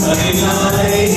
Hare Hare,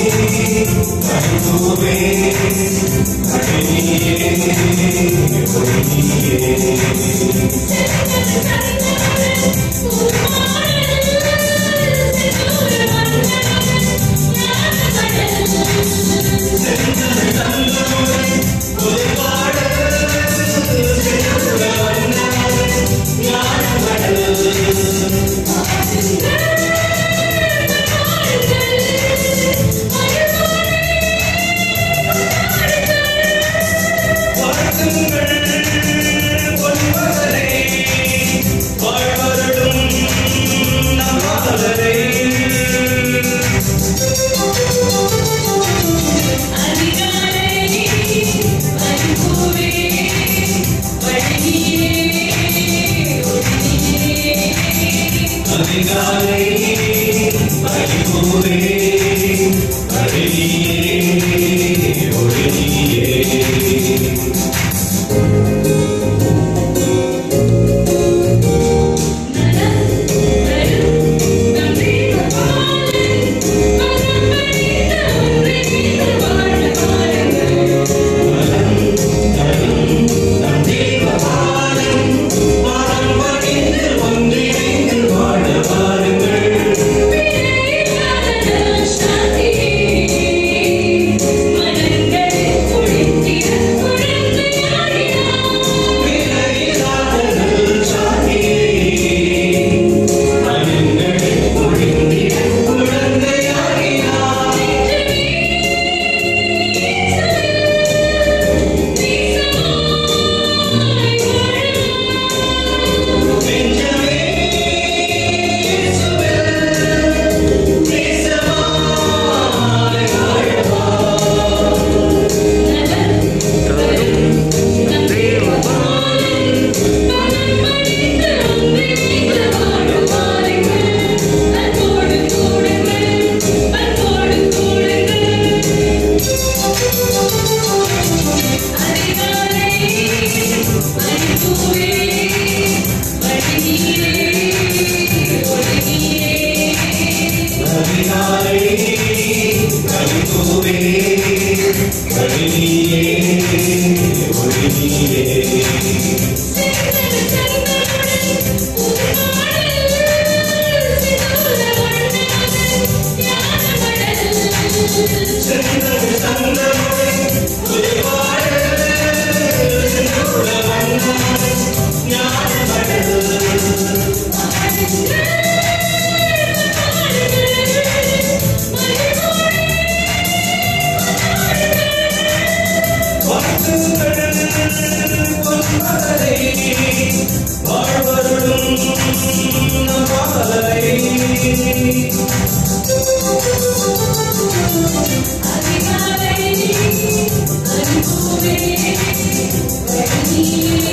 Sunny, sunny, sunny, sunny, sunny, sunny, Yeah.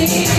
Hare